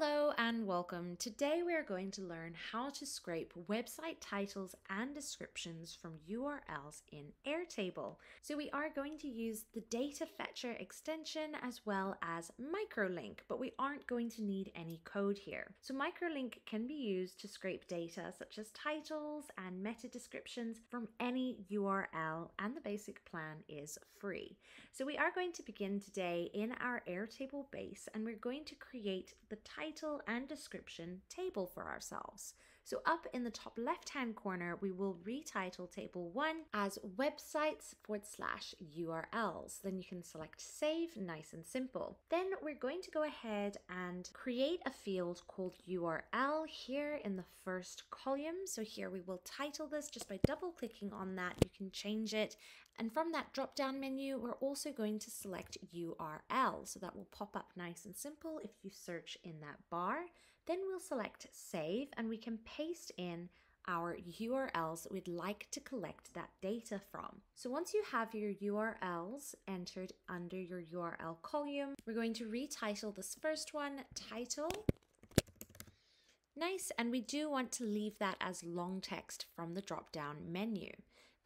Hello and welcome. Today we are going to learn how to scrape website titles and descriptions from URLs in Airtable. So we are going to use the data fetcher extension as well as microlink, but we aren't going to need any code here. So microlink can be used to scrape data such as titles and meta descriptions from any URL and the basic plan is free. So we are going to begin today in our Airtable base and we're going to create the title and description table for ourselves. So up in the top left hand corner, we will retitle table one as websites forward slash URLs. Then you can select save, nice and simple. Then we're going to go ahead and create a field called URL here in the first column. So here we will title this just by double clicking on that. You can change it. And from that drop down menu, we're also going to select URL. So that will pop up nice and simple if you search in that that bar. Then we'll select save and we can paste in our URLs we'd like to collect that data from. So once you have your URLs entered under your URL column, we're going to retitle this first one title Nice, and we do want to leave that as long text from the drop down menu.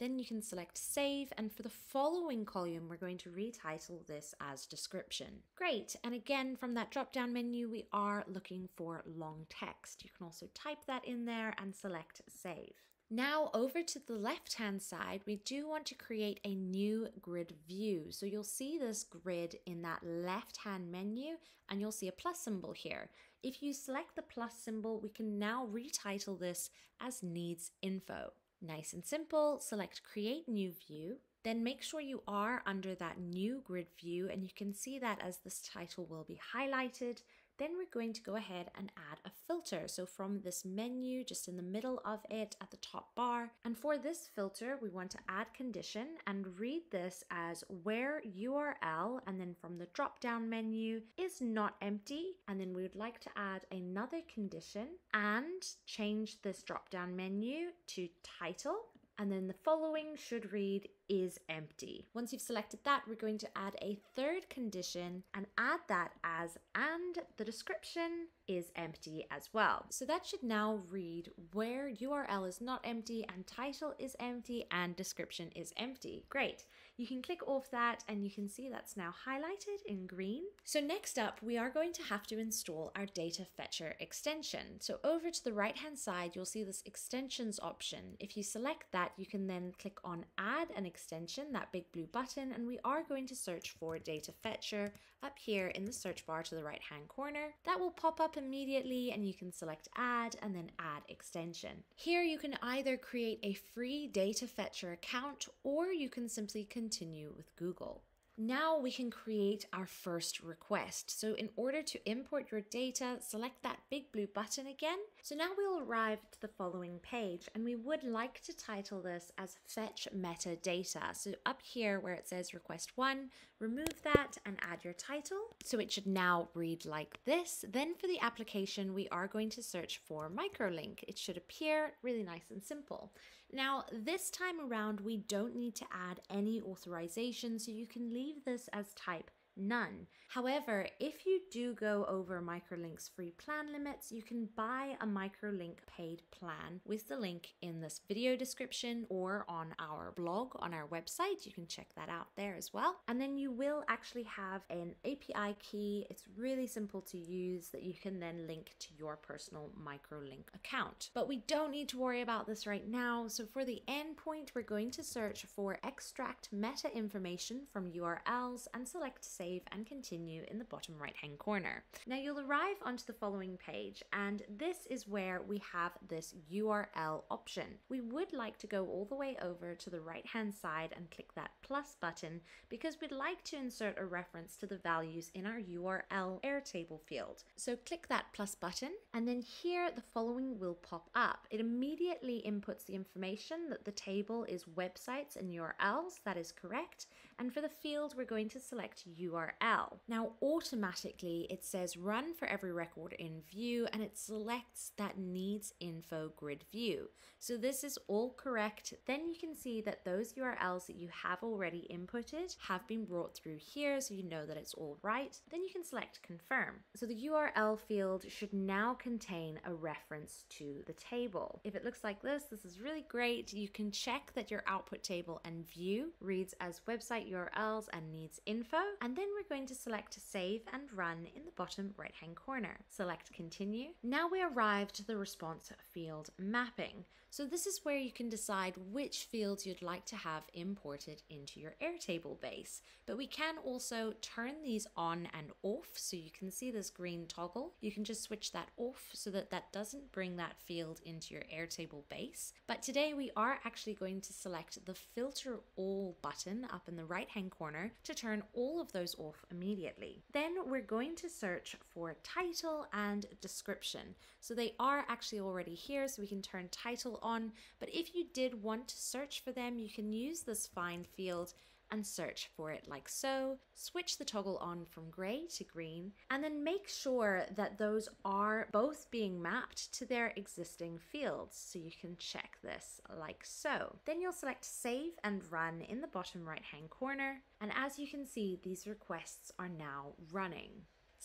Then you can select save, and for the following column, we're going to retitle this as description. Great, and again, from that drop down menu, we are looking for long text. You can also type that in there and select save. Now over to the left hand side, we do want to create a new grid view. So you'll see this grid in that left hand menu and you'll see a plus symbol here. If you select the plus symbol, we can now retitle this as needs info. Nice and simple, select create new view then make sure you are under that new grid view and you can see that as this title will be highlighted. Then we're going to go ahead and add a filter. So from this menu, just in the middle of it at the top bar. And for this filter, we want to add condition and read this as where URL and then from the drop down menu is not empty. And then we would like to add another condition and change this drop down menu to title and then the following should read is empty. Once you've selected that, we're going to add a third condition and add that as and the description is empty as well. So that should now read where URL is not empty and title is empty and description is empty. Great. You can click off that and you can see that's now highlighted in green. So next up, we are going to have to install our data fetcher extension. So over to the right hand side, you'll see this extensions option. If you select that, you can then click on add an extension, that big blue button, and we are going to search for data fetcher up here in the search bar to the right hand corner. That will pop up immediately and you can select add and then add extension. Here you can either create a free data fetcher account or you can simply continue with Google. Now we can create our first request. So in order to import your data, select that big blue button again. So now we'll arrive to the following page and we would like to title this as fetch metadata. So up here where it says request one, remove that and add your title. So it should now read like this. Then for the application, we are going to search for microlink. It should appear really nice and simple. Now this time around, we don't need to add any authorization. So you can leave this as type none. However, if you do go over Microlink's free plan limits, you can buy a Microlink paid plan with the link in this video description or on our blog on our website. You can check that out there as well. And then you will actually have an API key. It's really simple to use that you can then link to your personal Microlink account. But we don't need to worry about this right now. So for the endpoint, we're going to search for extract meta information from URLs and select save and continue in the bottom right hand corner. Now you'll arrive onto the following page and this is where we have this URL option. We would like to go all the way over to the right hand side and click that plus button because we'd like to insert a reference to the values in our URL Airtable field. So click that plus button and then here the following will pop up. It immediately inputs the information that the table is websites and URLs, that is correct. And for the field, we're going to select URL. Now, automatically, it says run for every record in view and it selects that needs info grid view. So this is all correct. Then you can see that those URLs that you have already inputted have been brought through here so you know that it's all right. Then you can select confirm. So the URL field should now contain a reference to the table. If it looks like this, this is really great. You can check that your output table and view reads as website URLs and needs info. And then we're going to select save and run in the bottom right hand corner. Select continue. Now we arrive to the response field mapping. So this is where you can decide which fields you'd like to have imported into your Airtable base. But we can also turn these on and off. So you can see this green toggle. You can just switch that off so that that doesn't bring that field into your Airtable base. But today we are actually going to select the filter all button up in the right hand corner to turn all of those off immediately. Then we're going to search for title and description. So they are actually already here so we can turn title on, but if you did want to search for them, you can use this find field and search for it like so. Switch the toggle on from grey to green, and then make sure that those are both being mapped to their existing fields. So you can check this like so. Then you'll select save and run in the bottom right hand corner. And as you can see, these requests are now running.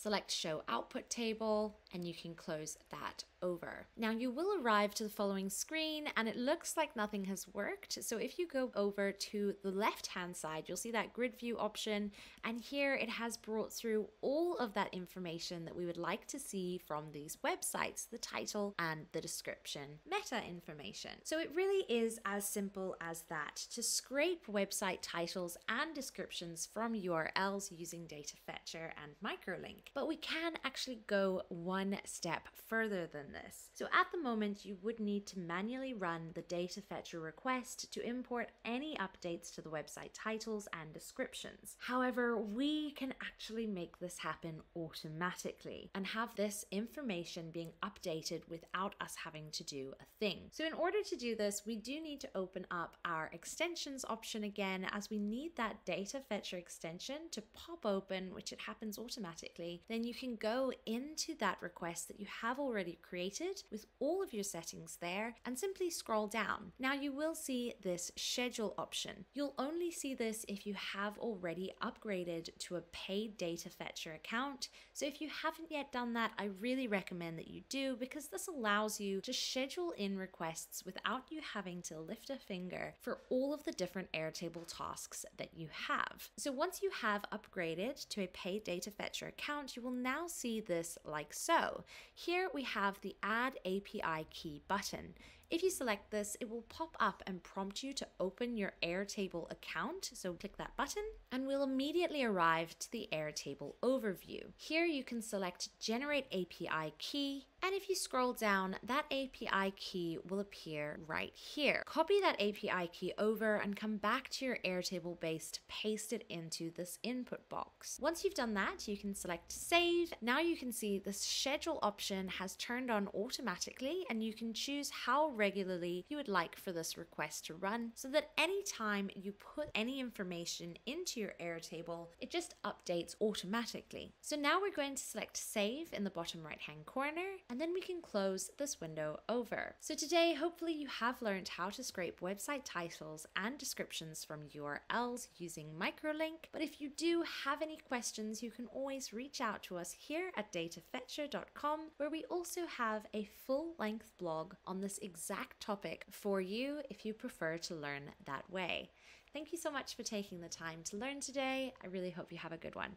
Select show output table and you can close that over. Now you will arrive to the following screen and it looks like nothing has worked. So if you go over to the left hand side, you'll see that grid view option and here it has brought through all of that information that we would like to see from these websites, the title and the description, meta information. So it really is as simple as that to scrape website titles and descriptions from URLs using Data Fetcher and Microlink. But we can actually go one step further than this. So at the moment, you would need to manually run the data fetcher request to import any updates to the website titles and descriptions. However, we can actually make this happen automatically and have this information being updated without us having to do a thing. So in order to do this, we do need to open up our extensions option again as we need that data fetcher extension to pop open, which it happens automatically. Then you can go into that request that you have already created with all of your settings there and simply scroll down. Now you will see this schedule option. You'll only see this if you have already upgraded to a paid data fetcher account. So if you haven't yet done that, I really recommend that you do because this allows you to schedule in requests without you having to lift a finger for all of the different Airtable tasks that you have. So once you have upgraded to a paid data fetcher account, you will now see this like so. Here we have the the Add API Key button. If you select this, it will pop up and prompt you to open your Airtable account. So click that button and we'll immediately arrive to the Airtable overview. Here you can select Generate API Key and if you scroll down, that API key will appear right here. Copy that API key over and come back to your Airtable base to paste it into this input box. Once you've done that, you can select save. Now you can see the schedule option has turned on automatically and you can choose how regularly you would like for this request to run so that anytime you put any information into your Airtable, it just updates automatically. So now we're going to select save in the bottom right hand corner and then we can close this window over. So today, hopefully you have learned how to scrape website titles and descriptions from URLs using Microlink. But if you do have any questions, you can always reach out to us here at datafetcher.com, where we also have a full length blog on this exact topic for you if you prefer to learn that way. Thank you so much for taking the time to learn today. I really hope you have a good one.